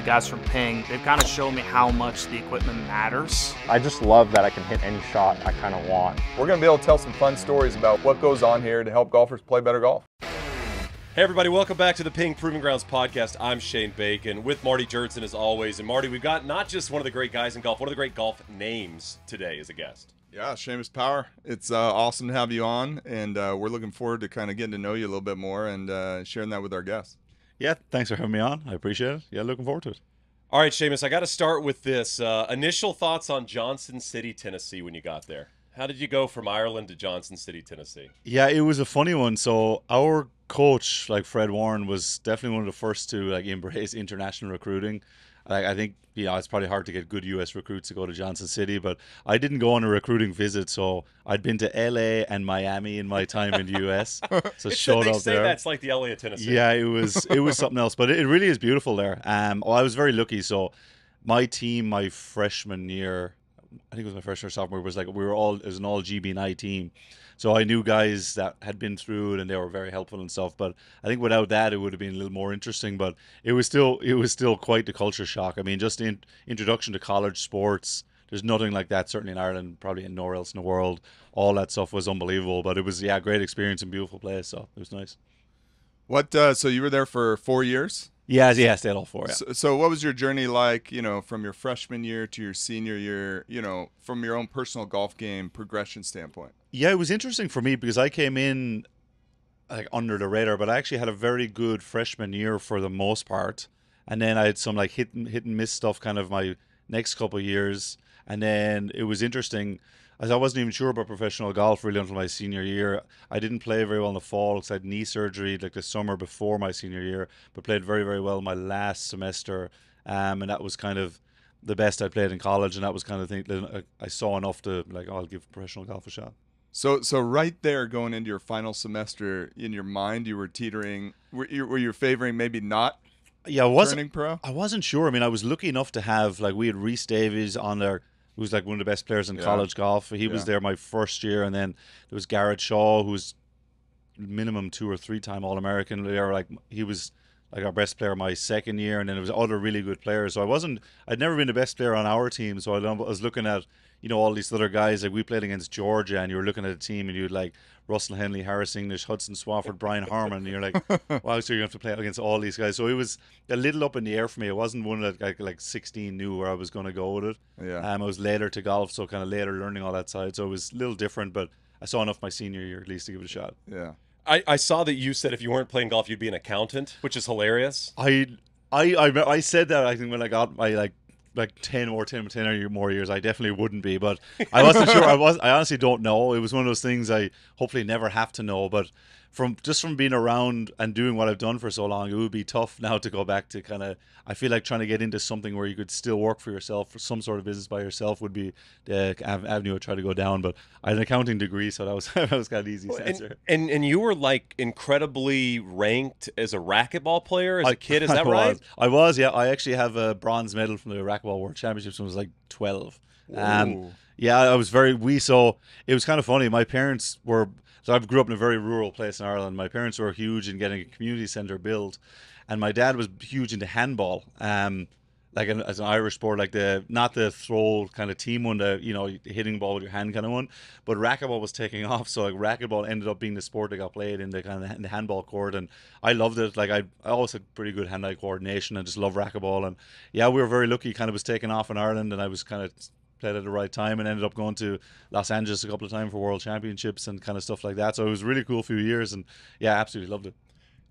the guys from Ping, they've kind of shown me how much the equipment matters. I just love that I can hit any shot I kind of want. We're going to be able to tell some fun stories about what goes on here to help golfers play better golf. Hey everybody, welcome back to the Ping Proving Grounds podcast. I'm Shane Bacon with Marty Jertson as always. And Marty, we've got not just one of the great guys in golf, one of the great golf names today as a guest. Yeah, Seamus Power. It's uh, awesome to have you on, and uh, we're looking forward to kind of getting to know you a little bit more and uh, sharing that with our guests. Yeah, thanks for having me on. I appreciate it. Yeah, looking forward to it. All right, Seamus, I got to start with this. Uh, initial thoughts on Johnson City, Tennessee when you got there. How did you go from Ireland to Johnson City, Tennessee? Yeah, it was a funny one. So our coach, like Fred Warren, was definitely one of the first to like embrace international recruiting. Like I think you know it's probably hard to get good U.S. recruits to go to Johnson City, but I didn't go on a recruiting visit, so I'd been to L.A. and Miami in my time in the U.S. So It's- showed they say there. that's like the LA of Tennessee. Yeah, it was it was something else, but it, it really is beautiful there. Um, oh, I was very lucky. So my team, my freshman year, I think it was my freshman or sophomore, was like we were all it was an all GB team. So I knew guys that had been through it and they were very helpful and stuff. But I think without that, it would have been a little more interesting. But it was still it was still quite the culture shock. I mean, just in introduction to college sports. There's nothing like that, certainly in Ireland, probably in nowhere else in the world. All that stuff was unbelievable, but it was yeah, great experience and beautiful place. So it was nice. What? Uh, so you were there for four years. Yeah, yeah, I stayed all four. Yeah. So, so what was your journey like? You know, from your freshman year to your senior year. You know, from your own personal golf game progression standpoint. Yeah, it was interesting for me because I came in like under the radar, but I actually had a very good freshman year for the most part, and then I had some like hit and hit and miss stuff kind of my next couple years, and then it was interesting as I wasn't even sure about professional golf really until my senior year. I didn't play very well in the fall because I had knee surgery like the summer before my senior year, but played very very well my last semester, um, and that was kind of the best I played in college, and that was kind of thing that I saw enough to like oh, I'll give professional golf a shot. So, so right there, going into your final semester, in your mind, you were teetering. Were you, were you favoring maybe not Yeah, I wasn't. pro? I wasn't sure. I mean, I was lucky enough to have like we had Rhys Davies on there, who's like one of the best players in Yeah. college golf. He was there my first year, and then there was Garrett Shaw, who's minimum two or three time All American. They were like he was like our best player my second year, and then there was other really good players. So I wasn't. I'd never been the best player on our team, so I was looking at you know all these other guys. Like we played against Georgia, and you were looking at a team, and you'd like Russell Henley, Harris English, Hudson Swafford, Brian Harman, and you're like, wow, so you're gonna have to play against all these guys. So it was a little up in the air for me. It wasn't one that like, like 16 knew where I was going to go with it. Yeah. Um, I was later to golf, so kind of later learning all that side. So it was a little different, but I saw enough my senior year at least to give it a shot. Yeah. I, I saw that you said if you weren't playing golf, you'd be an accountant, which is hilarious. I I I, I said that I think when I got my like like 10 or 10, 10 or more years I definitely wouldn't be but I wasn't sure I was I honestly don't know it was one of those things I hopefully never have to know but from just from being around and doing what I've done for so long it would be tough now to go back to kind of I feel like trying to get into something where you could still work for yourself for some sort of business by yourself would be the avenue I'd try to go down but I had an accounting degree so that was that was kind of easy answer And, and and you were like incredibly ranked as a racquetball player as a I- kid. Is I that right? was. I was, yeah. I actually have a bronze medal from the racquetball world championships when I was like twelve. Um, yeah, I was very wee. So it was kind of funny. My parents were. So I grew up in a very rural place in Ireland. My parents were huge in getting a community centre built, and my dad was huge into handball. Um, like an, as an Irish sport, like the not the throw kind of team one, the you know hitting ball with your hand kind of one, but racquetball was taking off. So like racquetball ended up being the sport that got played in the kind of the handball court, and I loved it. Like I, I always had pretty good hand-eye coordination. I just love racquetball, and yeah, we were very lucky. Kind of was taken off in Ireland, and I was kind of played at the right time and ended up going to Los Angeles a couple of times for World Championships and kind of stuff like that. So it was a really cool few years, and yeah, absolutely loved it.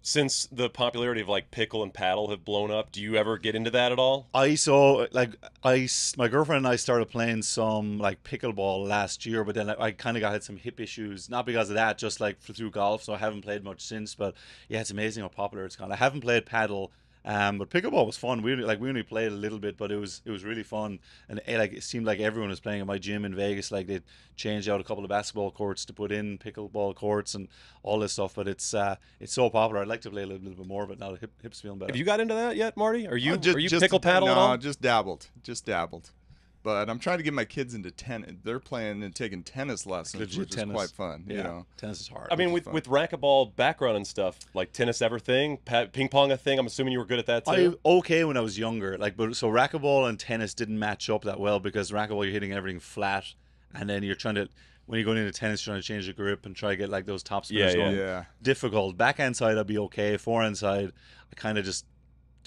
Since the popularity of like pickle and paddle have blown up, do you ever get into that at all? I saw like I my girlfriend and I started playing some like pickleball last year, but then I, I kind of got had some hip issues, not because of that, just like through golf. So I haven't played much since. But yeah, it's amazing how popular it's gone. I haven't played paddle. Um, but pickleball was fun. We only, like we only played a little bit, but it was it was really fun. And it, like it seemed like everyone was playing at my gym in Vegas. Like they changed out a couple of basketball courts to put in pickleball courts and all this stuff. But it's uh, it's so popular. I'd like to play a little, little bit more, but now the hip, hips feeling better. Have you got into that yet, Marty? Are you Uh, ju- are you just- pickle paddle no, at all? just dabbled. Just dabbled. But I'm trying to get my kids into tennis. They're playing and taking tennis lessons, Legit which tennis. is quite fun. Yeah, You know, tennis is hard. I mean, with fun. with racquetball background and stuff, like tennis ever thing, ping pong a thing. I'm assuming you were good at that I too. okay when I was younger, like but so racquetball and tennis didn't match up that well because racquetball you're hitting everything flat, and then you're trying to when you're going into tennis you're trying to change the grip and try to get like those top spinners Yeah, yeah. going. yeah. Difficult. Backhand side I'd be okay. Forehand side I kind of just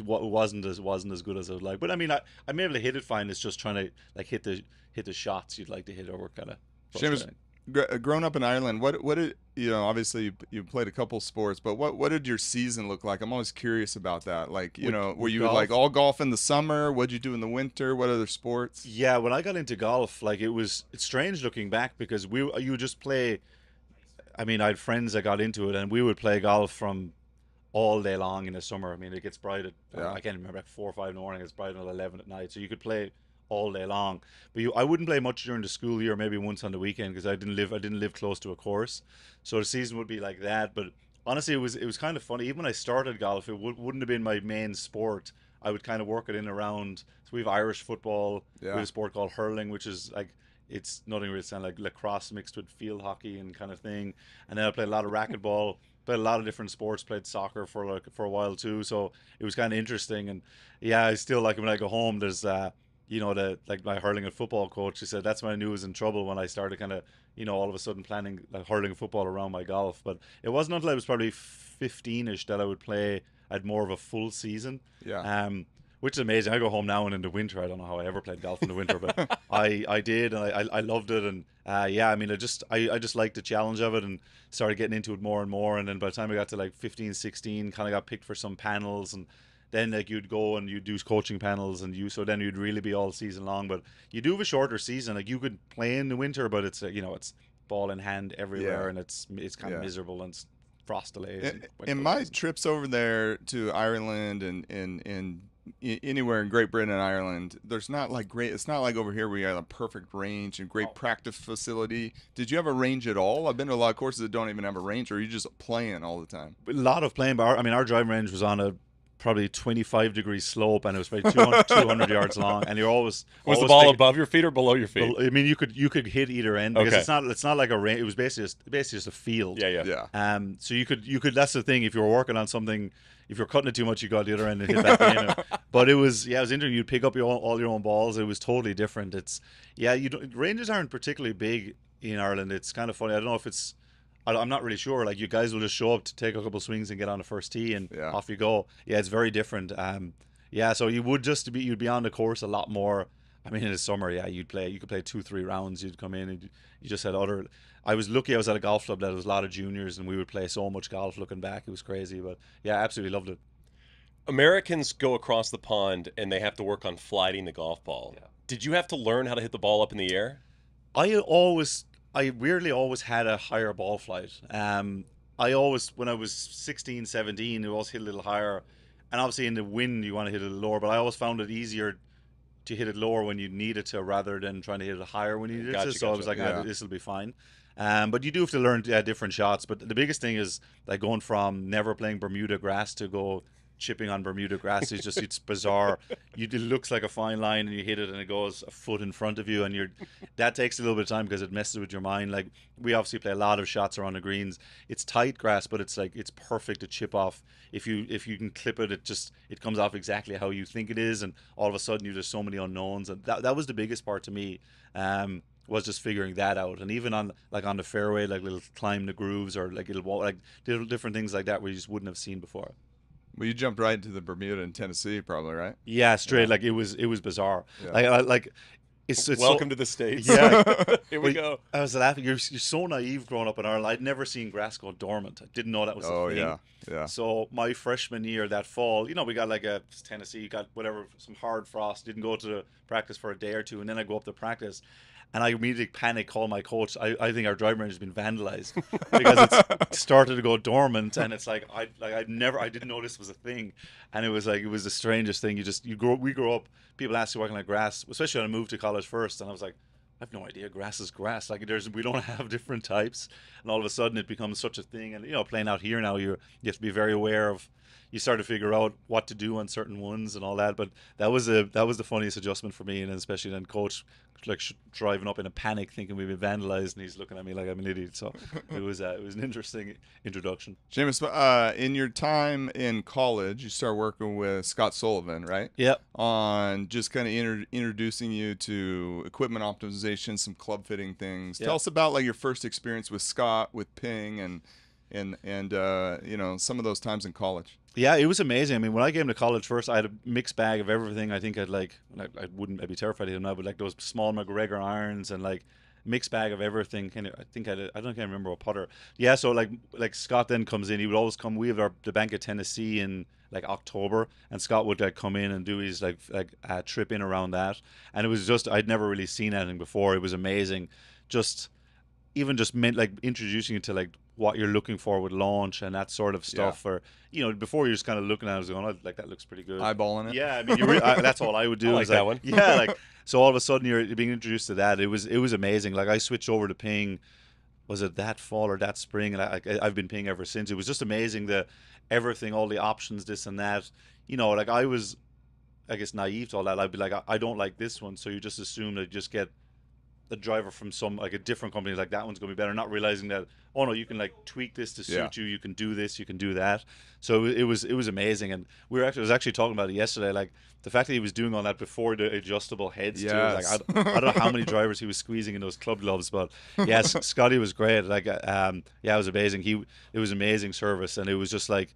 wa- wasn't as wasn't as good as I would like. But I mean I I'm able to hit it fine. It's just trying to like hit the hit the shots you'd like to hit or what kind of. Seamus, gr- uh, growing up in Ireland, what what did you know? Obviously, you, you played a couple sports, but what what did your season look like? I'm always curious about that. Like, you With- know, were you golf? like all golf in the summer? What'd you do in the winter? What other sports? Yeah, when I got into golf, like it was it's strange looking back because we you would just play. I mean, I had friends that got into it, and we would play golf from all day long in the summer. I mean, it gets bright at um, Yeah. I can't remember at four or five in the morning. It's bright until eleven at night, so you could play all day long. But you, I wouldn't play much during the school year, maybe once on the weekend because I didn't live I didn't live close to a course, so the season would be like that. But honestly, it was it was kind of funny. Even when I started golf, it would, wouldn't have been my main sport. I would kind of work it in around. So we have Irish football. Yeah. We have a sport called hurling, which is like it's nothing really sound like lacrosse mixed with field hockey and kind of thing. And then I played a lot of racquetball, played a lot of different sports, played soccer for like for a while too. So it was kind of interesting. And yeah, I still like when I go home. There's uh, you know, the like my hurling and football coach. He said that's when I knew I was in trouble when I started kind of you know all of a sudden planning like hurling and football around my golf. But it wasn't until I was probably 15ish that I would play. I had more of a full season. Yeah. Um, which is amazing. I go home now and in the winter. I don't know how I ever played golf in the winter, but I, I did and I, I, loved it. And uh, yeah, I mean, I just I, I just liked the challenge of it and started getting into it more and more. And then by the time I got to like 15, 16, kind of got picked for some panels and then like you'd go and you'd do coaching panels and you so then you'd really be all season long. But you do have a shorter season. Like you could play in the winter, but it's uh, you know it's ball in hand everywhere Yeah. and it's it's kind of Yeah. miserable and frost delays. in, and in my trips over there to Ireland and and and i- anywhere in Great Britain and Ireland, there's not like great. It's not like over here where you have a perfect range and Oh. great practice facility. Did you have a range at all? I've been to a lot of courses that don't even have a range, or are you just playing all the time? a lot of playing. But our, I mean, our driving range was on a probably 25 degree slope, and it was probably 200, 200 yards long. And you're always Was the ball thinking- above your feet or below your feet? I mean, you could you could hit either end because Okay. it's not it's not like a range. It was basically just, basically just a field. yeah, yeah, Yeah. Um. So you could you could that's the thing. If you were working on something, if you're cutting it too much, you got the other end and hit back in. But it was yeah, it was interesting. You'd pick up your own, all your own balls. It was totally different. It's yeah, you don't, ranges aren't particularly big in Ireland. It's kind of funny. I don't know if it's. I- I'm not really sure. Like you guys will just show up to take a couple swings and get on the first tee, and Yeah. off you go. Yeah, it's very different. Um, yeah, so you would just be you'd be on the course a lot more. I mean, in the summer, yeah, you'd play. You could play two, three rounds. You'd come in and you just had other. I was lucky. I was at a golf club that was a lot of juniors, and we would play so much golf. Looking back, it was crazy. But yeah, absolutely loved it. Americans go across the pond and they have to work on flighting the golf ball. Yeah. Did you have to learn how to hit the ball up in the air? I always, I weirdly always had a higher ball flight. Um, I always, when I was 16, 17, it always hit a little higher. And obviously in the wind, you want to hit it a little lower, but I always found it easier to hit it lower when you need it to rather than trying to hit it higher when you need Gotcha, to. So I was gotcha. like, ah, this will be fine. Um, but you do have to learn yeah, different shots. But the biggest thing is like going from never playing Bermuda grass to go chipping on Bermuda grass is just it's bizarre. You it looks like a fine line and you hit it and it goes a foot in front of you and you're that takes a little bit of time because it messes with your mind. Like we obviously play a lot of shots around the greens. It's tight grass, but it's like it's perfect to chip off. If you if you can clip it, it just it comes off exactly how you think it is, and all of a sudden you there's so many unknowns, and that that was the biggest part to me. Um, was just figuring that out, and even on like on the fairway, like little climb the grooves or like it'll walk, like different things like that where you just wouldn't have seen before. Well, you jumped right into the Bermuda in Tennessee, probably, right? Yeah, straight like it was it was bizarre. Yeah. Like I, like it's, it's so- Welcome to the States. Yeah. Here we go. I was laughing. You're, you're so naive growing up in Ireland. I'd never seen grass go dormant. I didn't know that was oh a thing. yeah, yeah. So my freshman year that fall, you know, we got like a Tennessee, got whatever, some hard frost. Didn't go to practice for a day or two, and then I go up to practice, and I immediately panic, call my coach. I, I think our driving range has been vandalized because it's started to go dormant, and it's like I like I never I didn't know this was a thing, and it was like it was the strangest thing. You just you grow we grow up. People ask you working on grass, especially when I moved to college first, and I was like. I have no idea. Grass is grass. Like there's, we don't have different types, and all of a sudden it becomes such a thing. And you know, playing out here now, you you have to be very aware of, you start to figure out what to do on certain ones and all that. But that was a that was the funniest adjustment for me, and especially then coach like sh- driving up in a panic, thinking we've been vandalized, and he's looking at me like I'm an idiot. So it was uh, it was an interesting introduction. Seamus, uh, in your time in college, you start working with Scott Sullivan, right? Yep. On just kind of inter- introducing you to equipment optimization, some club fitting things. Yeah. Tell us about like your first experience with Scott, with Ping, and and and uh, you know some of those times in college. Yeah, it was amazing. I mean, when I came to college first, I had a mixed bag of everything. I think I'd like, I, I wouldn't, I'd be terrified of him now, but like those small MacGregor irons and like mixed bag of everything. Kind of, I think I, I don't remember what putter. Yeah, so like, like Scott then comes in. He would always come. We have our the Bank of Tennessee in like October, and Scott would like come in and do his like like uh, trip in around that. And it was just I'd never really seen anything before. It was amazing. Just even just meant like introducing you to like what you're looking for with launch and that sort of stuff or you know before you're just kind of looking at it going oh, like that looks pretty good. Eyeballing it. yeah i mean I, that's all i would do I like is that like, one. yeah like so all of a sudden you're being introduced to that. It was it was amazing. Like i switched over to ping was it that fall or that spring? And I, I, i've been ping ever since. It was just amazing the everything all the options this and that. You know like i was i guess naive to all that. I'd be like i, I don't like this one. So you just assume that you just get a driver from some like a different company like that one's going to be better not realizing that oh no you can like tweak this to suit Yeah. you you can do this you can do that. So it was it was amazing and we were actually I was actually talking about it yesterday like the fact that he was doing all that before the adjustable heads too like I, I don't know how many drivers he was squeezing in those club gloves but yes Scotty was great like um yeah it was amazing. He it was amazing service and it was just like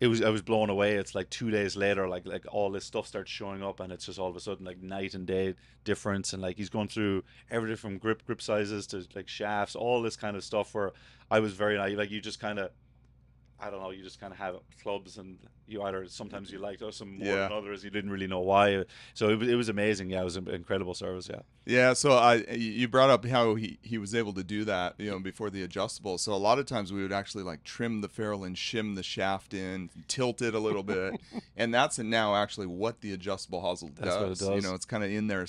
it was I was blown away. It's like two days later, like like all this stuff starts showing up, and it's just all of a sudden like night and day difference. And like he's going through everything from grip grip sizes to like shafts, all this kind of stuff. Where I was very naive. Like you just kind of, I don't know, you just kind of have clubs, and you either sometimes you liked some more Yeah. than others. You didn't really know why. So it was it was amazing. Yeah, it was an incredible service. Yeah. Yeah, so I you brought up how he, he was able to do that, you know, before the adjustable. So a lot of times we would actually like trim the ferrule and shim the shaft in, tilt it a little bit, and that's now actually what the adjustable hosel That's what it does. You know, it's kind of in there,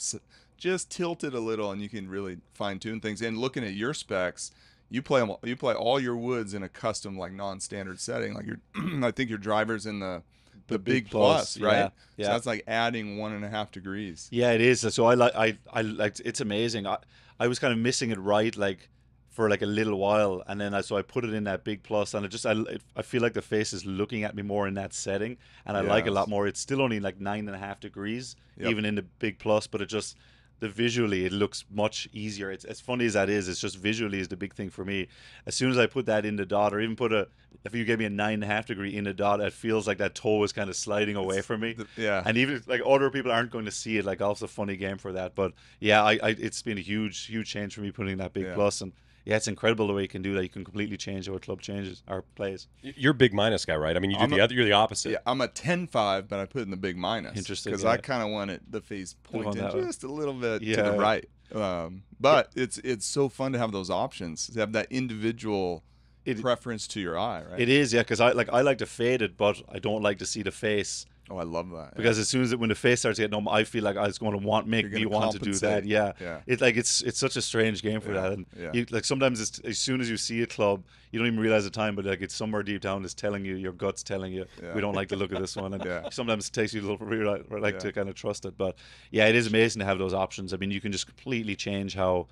just tilt it a little, and you can really fine tune things. And looking at your specs, you play 'em- you play all your woods in a custom like non-standard setting. Like your, I think your driver's in the the, Big big, Plus, plus, right? yeah, yeah. So that's like adding one and a half degrees. Yeah, it is. So I like I I like it's amazing. I I was kind of missing it right like for like a little while, and then I so I put it in that big plus, and it just I it, I feel like the face is looking at me more in that setting, and I like it a lot more. It's still only like nine and a half degrees, Yep. even in the big plus, but it just the visually it looks much easier. It's as funny as that is. It's just visually is the big thing for me. As soon as I put that in the dot, or even put a if you gave me a nine and a half degree in the dot, it feels like that toe is kind of sliding away from me. The- yeah. And even if, like other people aren't going to see it, like golf's a funny game for that. But yeah, I, I it's been a huge, huge change for me putting that big Yeah. plus, and yeah, it's incredible the way you can do that. You can completely change how a club changes or plays. Y- You're a big minus guy, right? I mean, you do I'm the a- other. You're the opposite. Yeah, I'm a 10-5, but I put in the big minus. Interesting, Because yeah. I kind of wanted the face Move pointed that way. just a little bit to the right. Um, but it's it's so fun to have those options to have that individual It- preference to your eye, right? It is, yeah, because I like I like to fade it, but I don't like to see the face oh, I love that. because as soon as it, when the face starts getting numb, I feel like I was going to want make me want to do that. Yeah, Yeah. It's like it's it's such a strange game for Yeah, that, and yeah. you, like sometimes it's as soon as you see a club, you don't even realize the time, but like it's somewhere deep down it's telling you, your guts telling you, Yeah. we don't like the look of this one, and Yeah. sometimes it takes you a little real like Yeah. to kind of trust it. But yeah, it is amazing to have those options. I mean, you can just completely change how.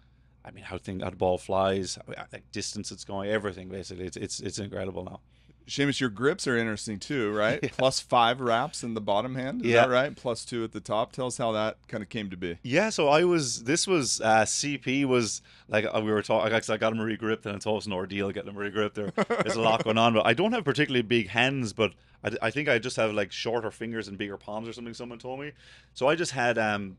I mean, how thing how the ball flies, like distance it's going, everything basically. It's it's it's incredible now. Seamus, your grips are interesting too, right? Plus five wraps in the bottom hand. Is Yeah. that right? Plus two at the top. Tell us how that kind of came to be. Yeah, so I was. This was uh, CP was like uh, we were talking. I got him re-gripped, and it's always an ordeal getting him re-gripped. There, there's a lot going on, but I don't have particularly big hands. But I, I think I just have like shorter fingers and bigger palms or something. Someone told me. So I just had um,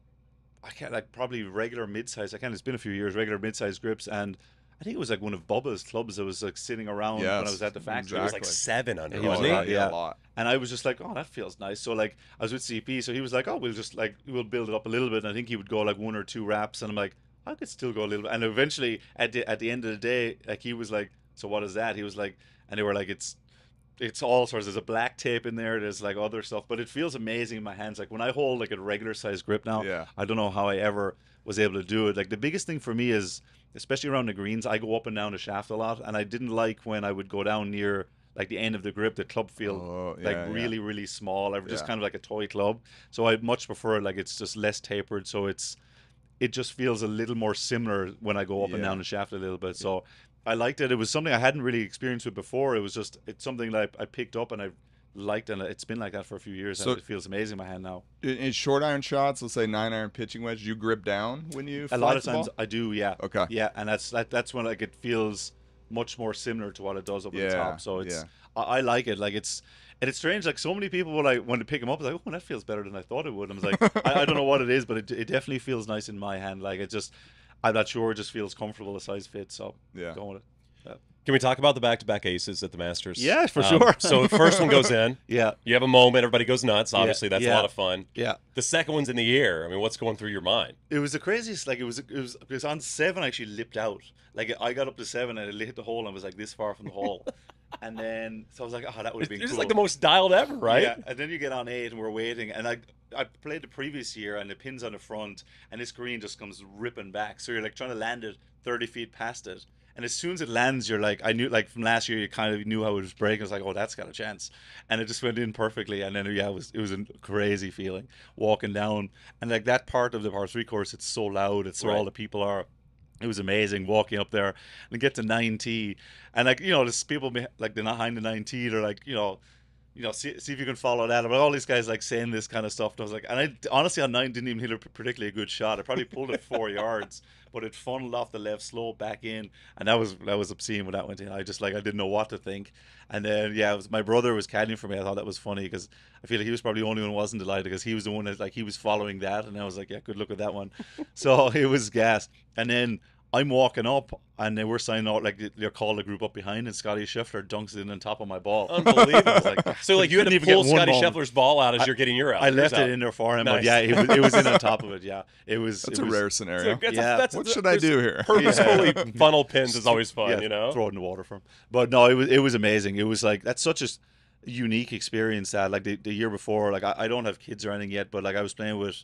I can't like probably regular mid-size. I can't. It's been a few years. Regular mid-size grips, and I think it was like one of Bubba's clubs that was like sitting around when I was at the factory. It was like Exactly. seven under, was wasn't it? yeah. a lot. And I was just like, oh, that feels nice. So like, I was with CP, so he was like, oh, we'll just like we'll build it up a little bit. And I think he would go like one or two reps, and I'm like, I could still go a little bit. And eventually, at the at the end of the day, like he was like, so what is that? He was like, and they were like, it's it's all sorts. There's a black tape in there. There's like other stuff, but it feels amazing in my hands. Like when I hold like a regular size grip now, Yeah. I don't know how I ever was able to do it. Like the biggest thing for me is, especially around the greens, I go up and down the shaft a lot, and I didn't like when I would go down near like the end of the grip, the club feel Oh, like yeah, yeah. really really small, or just Yeah. kind of like a toy club. So I much prefer like it's just less tapered, so it's it just feels a little more similar when I go up and down the shaft a little bit. So I liked it. It was something I hadn't really experienced with before. It was just it's something that I, I picked up and I liked, and it's been like that for a few years. So- and it feels amazing in my hand now. In, short iron shots, let's say nine iron pitching wedge, you grip down when you. A lot of times ball? I do, yeah. Okay. Yeah, and that's that, that's when like it feels much more similar to what it does up at Yeah, the top. So it's yeah. I, I like it. Like it's and it's strange. Like so many people will like when they pick them up, like oh that feels better than I thought it would. And I was like I, I don't know what it is, but it, it definitely feels nice in my hand. Like it just I'm not sure. It just feels comfortable. The size fits. So Yeah. going with it. Can we talk about the back-to-back aces at the Masters? Yeah, for Um, sure. so the first one goes in. Yeah, You have a moment. Everybody goes nuts. Obviously, that's a lot of fun. yeah. The second one's in the air. I mean, what's going through your mind? It was the craziest. Like it was, it was, was on seven. I actually lipped out. Like I got up to seven and it hit the hole and I was like this far from the hole. and then so I was like, oh, that would have been just cool. like the most dialed ever, right? Yeah, and then you get on eight and we're waiting, and I I played the previous year and the pins on the front, and this green just comes ripping back. So you're like trying to land it thirty feet past it, and as soon as it lands, you're like, I knew like from last year, you kind of knew how it was breaking. I was like, oh, that's got a chance, and it just went in perfectly. And then yeah, it was it was a crazy feeling walking down, and like that part of the par three course, it's so loud, it's where all Right. the people are. It was amazing walking up there and get to nine T, and like you know, there's people like behind the nine T. They're like you know, you know, see, see if you can follow that. But all these guys like saying this kind of stuff. And I was like, and I honestly on nine didn't even hit a particularly good shot. I probably pulled it four yards, but it funneled off the left slope back in, and that was that was obscene when that went in. I just like I didn't know what to think. And then yeah, it was, my brother was caddying for me. I thought that was funny because I feel like he was probably the only one who wasn't delighted because he was the one that like he was following that, and I was like, yeah, good luck with that one. so it was gas. And then I'm walking up, and they were signing out like they're called a group up behind, and Scotty Scheffler dunks it in on top of my ball. Unbelievable. Like, so like you had to even pull Scotty. Scheffler's ball out as you're getting your out. I yours left out. it in there for him, Nice. but yeah, it was, it was in on top of it. Yeah, it was. That's it a was, rare It's scenario. a- that's a- Yeah. that's a- What should I do here? Purposefully funnel pins is always fun, yeah, you know. throw it in the water for him. But no, it was it was amazing. It was like that's such a unique experience that like the, the year before, like I, I don't have kids or anything yet, but like I was playing with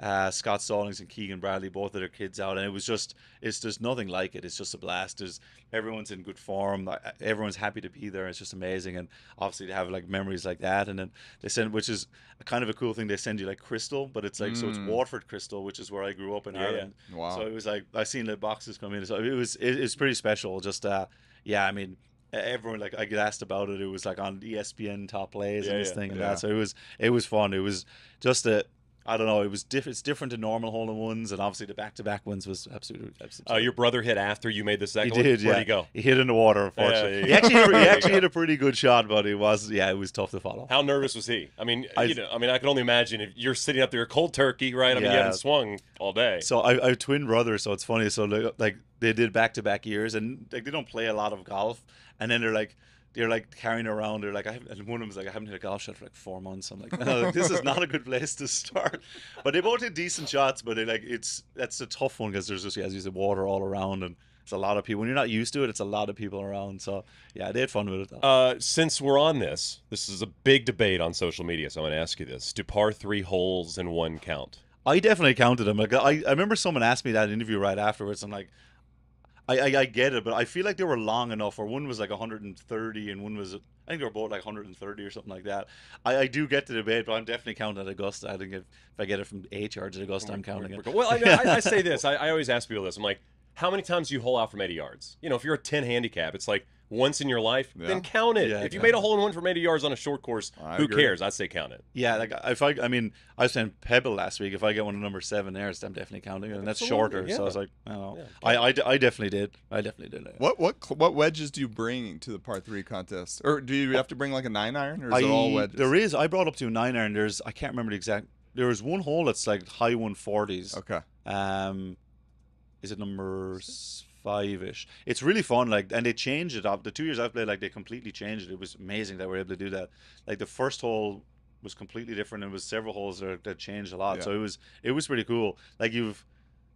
uh, Scott Stallings and Keegan Bradley, both of their kids out, and it was just it's just nothing like it. It's just a blast. There's everyone's in good form. Everyone's happy to be there. It's just amazing, and obviously to have like memories like that, and then they send, which is kind of a cool thing. They send you like crystal, but it's like so it's Mm. Waterford crystal, which is where I grew up in Yeah, yeah. Ireland. Wow. So it was like I seen the boxes come in. So it was it, was pretty special. Just uh, yeah, I mean. Everyone like I get asked about it. It was like on ESPN top plays Yeah, and this yeah, thing and yeah. that. So it was it was fun. It was just a I don't know. It was diff- It's different to normal hole in ones, and obviously the back to back ones was absolutely. absolutely Uh, your brother hit after you made the second. he did. one. Yeah, Where'd he go? He hit in the water. Unfortunately, yeah, he actually hit, a- There he actually hit a pretty good shot, but it was yeah, it was tough to follow. How nervous was he? I mean, I- you know, I mean, I can only imagine if you're sitting up there cold turkey, right? I mean, you Yeah. haven't swung all day. So I, I have twin brothers, so it's funny. So like, like they did back to back years, and like they don't play a lot of golf, and then they're like. They're like carrying around. They're like, I haven't, and one of them was like, I haven't hit a golf shot for like four months. I'm like, no, this is not a good place to start. But they both hit decent shots. But they like, it's that's a tough one because there's just as you said, water all around, and it's a lot of people. When you're not used to it, it's a lot of people around. So yeah, they had fun with it. Though. Uh, since we're on this, this is a big debate on social media, so I'm going to ask you this: Do par three holes in one count? I definitely counted them. Like I, I remember someone asked me that interview right afterwards. I'm like, I, I, I get it, but I feel like they were long enough. Or one was like 130, and one was I think they were both like 130 or something like that. I, I do get the debate, but I'm definitely counting at Augusta. I think if, if I get it from eight yards at Augusta, oh I'm counting it. Well, I, I, I say this. I, I always ask people this. I'm like, how many times do you hole out from 80 yards? You know, if you're a 10 handicap, it's like once in your life, Yeah. then count it. Yeah, if you made a hole in one from 80 yards on a short course, I who agree. cares? I'd say count it. Yeah, like if I, I mean, I was saying Pebble last week. If I get one of number seven there, I'm definitely counting it, and that's Absolutely, shorter. So I was like, I don't know. Yeah. I, I, I definitely did. I definitely did. It. What what what wedges do you bring to the par three contest, or do you have to bring like a nine iron, or is it all wedges? There is. I brought up to a nine iron. There's. I can't remember the exact. There was one hole that's like high 140s. Okay. Um, is it number five ish? It's really fun. Like, and they changed it up. The two years I've played, like they completely changed it. It was amazing that we were able to do that. Like the first hole was completely different. It was several holes that, that changed a lot. Yeah. So it was it was pretty cool. Like you've.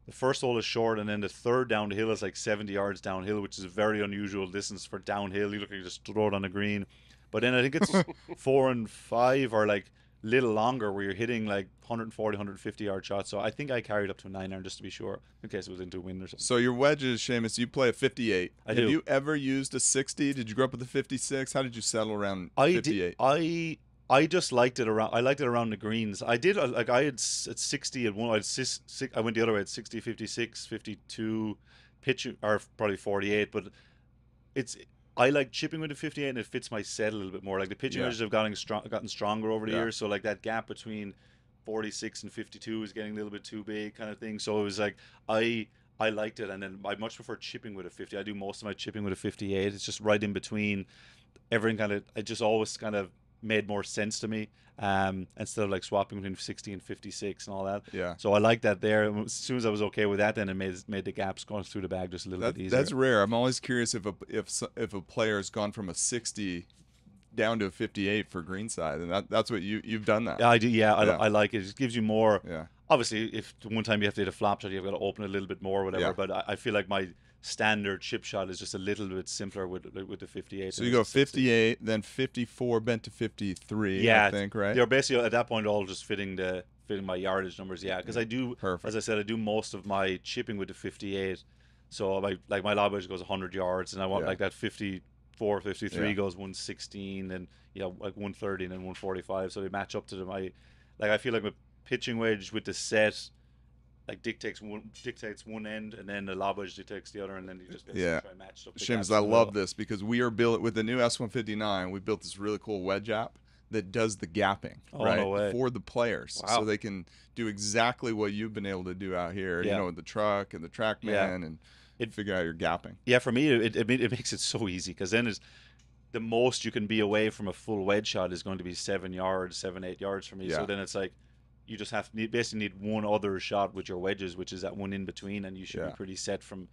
The first hole is short, and then the third down the hill is like 70 yards downhill, which is a very unusual distance for downhill. You look like you just throw it on the green. But then I think it's four and five are like little longer where you're hitting like 140, 150 yard shots. So I think I carried up to a nine iron just to be sure in case it was into wind or something. So your wedges, Seamus, you play a 58. I Have do. you ever used a 60? Did you grow up with a 56? How did you settle around I 58? did. I I just liked it around. I liked it around the greens. I did uh, like I had at sixty at one. I had six, six, I went the other way at 60, 56, 52, pitch or probably forty eight. But it's I like chipping with the fifty eight, and it fits my set a little bit more. Like the pitching Yeah. wedges have gotten strong, gotten stronger over the Yeah. years. So like that gap between forty six and fifty two is getting a little bit too big, kind of thing. So it was like I. I liked it, and then I much prefer chipping with a 50. I do most of my chipping with a 58. It's just right in between everything kind of it just always kind of made more sense to me um instead of like swapping between 60 and 56 and all that yeah. so i like that there as soon as i was okay with that then it made made the gaps going through the bag just a little That, bit easier that's rare. I'm always curious if a if if a player's gone from a 60 down to a 58 for greenside, and that that's what you you've done that. yeah i do yeah I, Yeah. I like it it gives you more Yeah. obviously if one time you have to hit a flop shot you've got to open it a little bit more or whatever Yeah. but I, I feel like my standard chip shot is just a little bit simpler with with the 58 So you go it's a 60. 58, then 54, bent to 53. yeah I think right. they're basically at that point all just fitting the fitting my yardage numbers yeah because i do Perfect. as i said i do most of my chipping with the 58 so my like my lob goes 100 yards and i want Yeah. like that 54 53 Yeah. goes 116 and you know like 130 and then 145 so they match up to the, my like i feel like my pitching wedge with the set like dictates one dictates one end and then the wedge dictates the other and then you just Yeah. try and match up Seamus, I love this because we are built with the new S159. We built this really cool wedge app that does the gapping Oh, right no for the players, Wow. so they can do exactly what you've been able to do out here. Yeah. You know, with the truck and the TrackMan, Yeah. and It- figure out your gapping. Yeah, for me, it, it, it makes it so easy because then it's the most you can be away from a full wedge shot is going to be seven yards, seven, eight yards for me. Yeah. So then it's like you just have to need, basically need one other shot with your wedges, which is that one in between, and you should Yeah. be pretty set from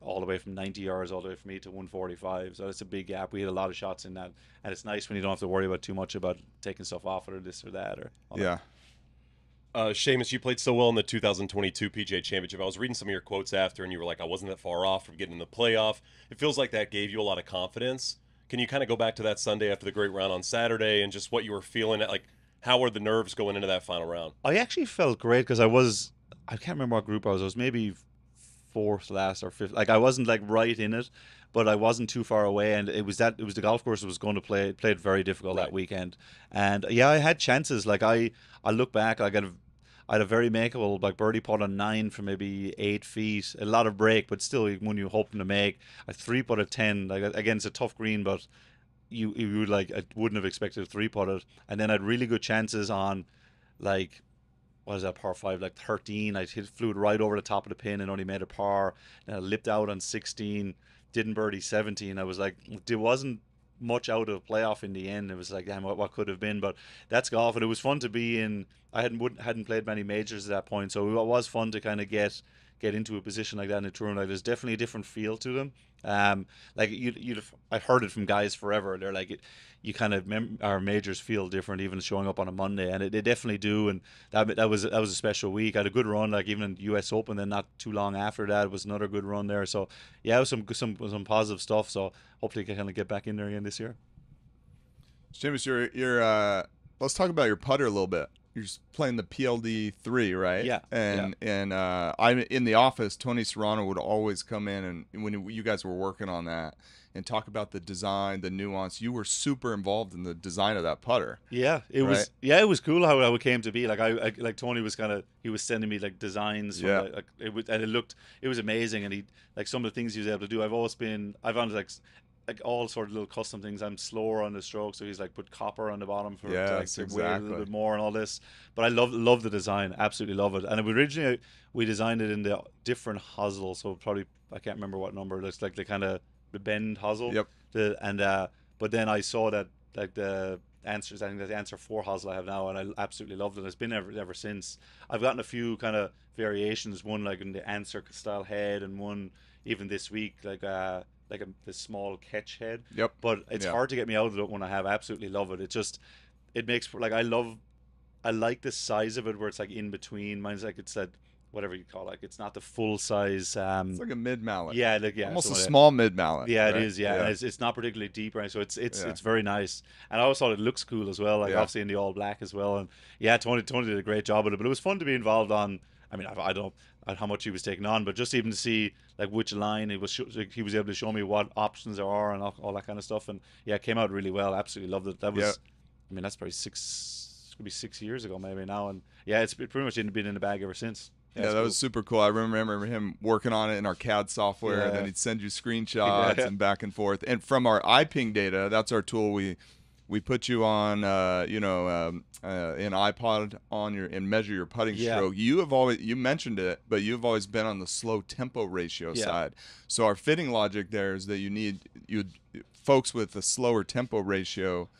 all the way from 90 yards all the way from me to 145. So it's a big gap. We hit a lot of shots in that, and it's nice when you don't have to worry about too much about taking stuff off or this or that or all that. Yeah, Uh, Seamus, you played so well in the 2022 PGA Championship. I was reading some of your quotes after, and you were like, "I wasn't that far off from getting in the playoff." It feels like that gave you a lot of confidence. Can you kind of go back to that Sunday after the great round on Saturday and just what you were feeling? At, Like, how were the nerves going into that final round? I actually felt great because I was I can't remember what group I was. I was maybe fourth last or fifth. Like I wasn't like right in it, but I wasn't too far away. And it was that it was the golf course that was going to play played very difficult Right. that weekend. And yeah, I had chances. Like I I look back, I got a I had a very makeable like birdie putt on nine for maybe eight feet, a lot of break, but still one you hoping to make. A three putt at ten, like again, it's a tough green, but you you would like I wouldn't have expected a three putt. And then I had really good chances on like what is that par five like 13 I hit flew it right over the top of the pin and only made a par. And I lipped out on 16 didn't birdie 17 I was like there wasn't much out of playoff in the end. It was like damn what, what could have been? But that's golf. And it was fun to be in I hadn't wouldn't, hadn't played many majors at that point. So it was fun to kind of get get into a position like that in a tournament. Like there's definitely a different feel to them um like you you I've heard it from guys forever they're like it you kind of mem- our majors feel different even showing up on a Monday and it, they definitely do and that that was that was a special week I had a good run like even in US Open then not too long after that was another good run there so yeah it was some some some positive stuff so hopefully can kind of get back in there again this year Seamus, you're you're. Uh, let's talk about your putter a little bit. You're playing the PLD three, right? Yeah, And and uh, I'm in the office. Tony Serrano would always come in and when you guys were working on that and talk about the design, the nuance. You were super involved in the design of that putter. Yeah, it was yeah, it was cool how, how it came to be. Like I, I like Tony was kind of he was sending me like designs. Yeah. the, like it was, and it looked it was amazing. And he like some of the things he was able to do. I've always been I've found like like all sort of little custom things. I'm slower on the stroke, so he's like put copper on the bottom for to, like, Yes, to weigh a little bit more and all this. But I love love the design, absolutely love it. And originally we designed it in the different hosel, so probably I can't remember what number. It looks like the kind of the bend hosel. Yep. The and uh, but then I saw that like the Ansers. I think the Anser four hosel I have now, and I absolutely loved it. It's been ever ever since. I've gotten a few kind of variations. One like in the Anser style head, and one even this week like uh like a the small Ketsch head. Yep. But it's Yeah. hard to get me out of it when I have absolutely love it. It just it makes like I love I like the size of it where it's like in between. Mine's like it's that whatever you call it. Like it's not the full size. Um, It's like a mid mallet. yeah, like yeah, almost a something like that. small mid mallet. Yeah, right? it is. Yeah, And it's, it's not particularly deep, right? So it's it's Yeah. it's very nice, and I always thought it looks cool as well. Like Yeah. obviously in the all black as well, and yeah, Tony Tony did a great job with it. But it was fun to be involved on. I mean, I, I don't know how much he was taking on, but just even to see like which line he was like, he was able to show me what options there are and all, all that kind of stuff, and yeah, it came out really well. Absolutely loved it. That was, Yeah. I mean, that's probably six, it's gonna be six years ago maybe now, and yeah, it's pretty much been in the bag ever since. Yeah, it's that cool. was super cool. I remember him working on it in our CAD software, and then he'd send you screenshots Yeah. and back and forth. And from our iPing data, that's our tool. We we put you on, uh, you know, um, uh, an iPod on your and measure your putting Yeah. stroke. You have always you mentioned it, but you've always been on the slow tempo ratio Yeah. side. So our fitting logic there is that you need you folks with a slower tempo ratio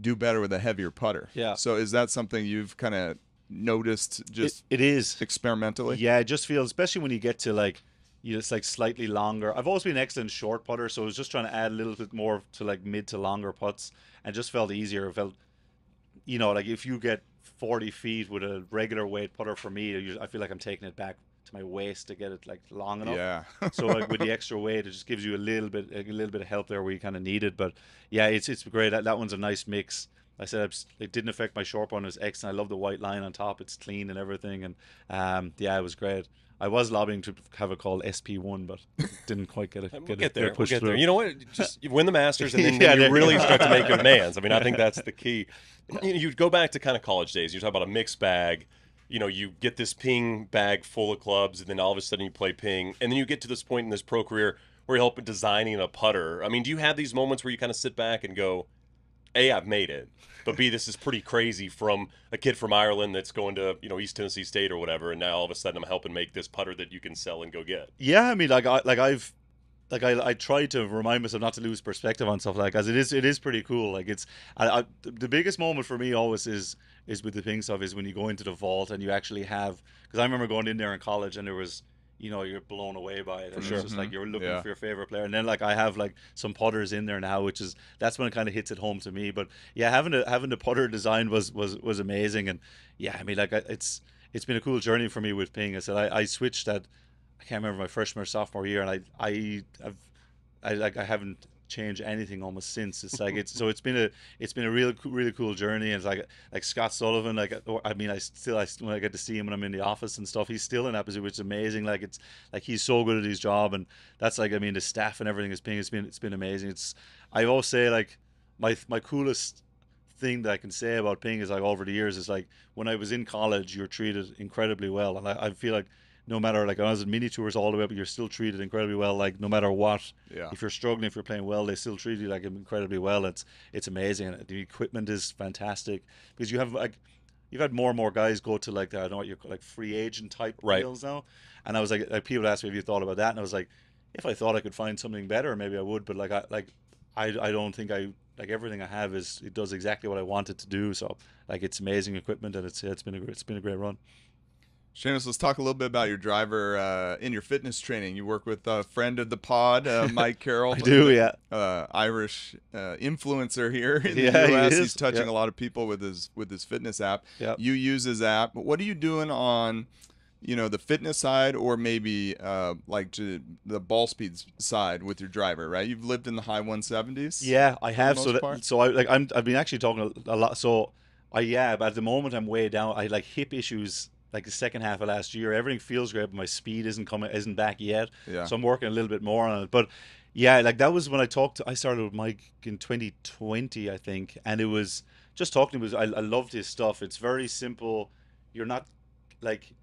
do better with a heavier putter. Yeah. So is that something you've kind of noticed just it, it is. experimentally? Yeah, it just feels, especially when you get to like, you know, it's like slightly longer. I've always been an excellent short putter, so I was just trying to add a little bit more to like mid to longer putts, and just felt easier. It felt, you know, like if you get 40 feet with a regular weight putter for me, I feel like I'm taking it back to my waist to get it like long enough. Yeah. so like with the extra weight, it just gives you a little bit, a little bit of help there where you kind of need it. But yeah, it's it's great. That, that one's a nice mix. I said it didn't affect my short one. It was excellent. I love the white line on top. It's clean and everything. And um, yeah, it was great. I was lobbying to have it called SP1, but didn't quite get it. We'll Get, get it, there. We'll get there. You know what? Just win the Masters, and then, Yeah, you really start to make your demands. I mean, I think that's the key. You, know, you go back to kind of college days. You talk about a mixed bag. You know, you get this ping bag full of clubs, and then all of a sudden you play ping, and then you get to this point in this pro career where you help designing a putter. I mean, do you have these moments where you kind of sit back and go, "A, I've made it," but B, this is pretty crazy from a kid from Ireland that's going to you know East Tennessee State or whatever, and now all of a sudden I'm helping make this putter that you can sell and go get. Yeah, I mean, like I like I've like I I try to remind myself not to lose perspective on stuff like as it is it is pretty cool. Like it's I, I the biggest moment for me always is is with the ping stuff is when you go into the vault and you actually have because I remember going in there in college and there was you know you're blown away by it and sure. it's just like Mhm. you're looking Yeah. for your favorite player and then like I have like some putters in there now which is that's when it kind of hits it home to me but yeah having a, having the putter design was was was amazing and yeah I mean like it's it's been a cool journey for me with ping I said I, I switched that I can't remember my freshman or sophomore year, and I I have I like I haven't changed anything almost since. It's like it's so it's been a it's been a real really cool journey. And it's like like Scott Sullivan, like I mean I still I when I get to see him when I'm in the office and stuff, he's still in that position, which is amazing. Like it's like he's so good at his job, and that's like I mean the staff and everything has been it's been it's been amazing. It's I always say like my my coolest thing that I can say about Ping is like over the years is like when I was in college, you're treated incredibly well, and I, I feel like no matter like I was in mini tours all the way up, you're still treated incredibly well. Like no matter what, Yeah. if you're struggling, if you're playing well, they still treat you like incredibly well. It's it's amazing. And the equipment is fantastic because you have like you've had more and more guys go to like the, I don't know what you call like free agent type Right. deals now. And I was like, like people asked me if you thought about that, and I was like, if I thought I could find something better, maybe I would. But like I like I I don't think I like everything I have is it does exactly what I want it to do. So like it's amazing equipment and it's it's been a it's been a great run. Seamus, let's talk a little bit about your driver uh, in your fitness training. You work with a friend of the pod, uh, Mike Carroll. I do, yeah. Uh, Irish uh, influencer here in Yeah, the U.S. is, He's touching yeah. a lot of people with his with his fitness app. Yep. You use his app. But what are you doing on, you know, the fitness side, or maybe uh, like to the ball speeds side with your driver? Right. You've lived in the high 170s. Yeah, I have. So that, so I like I'm I've been actually talking a, a lot. So I yeah, but at the moment I'm way down. I like hip issues. Like the second half of last year, everything feels great, but my speed isn't coming, isn't back yet. Yeah. So I'm working a little bit more on it. But yeah, like that was when I talked. To, I started with Mike in 2020, I think, and it was just talking. to him, I, I loved his stuff. It's very simple. You're not like